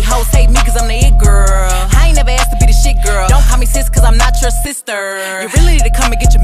Hoes hate me cause I'm the it girl. I ain't never asked to be the shit girl. Don't call me sis cause I'm not your sister. You really need to come and get your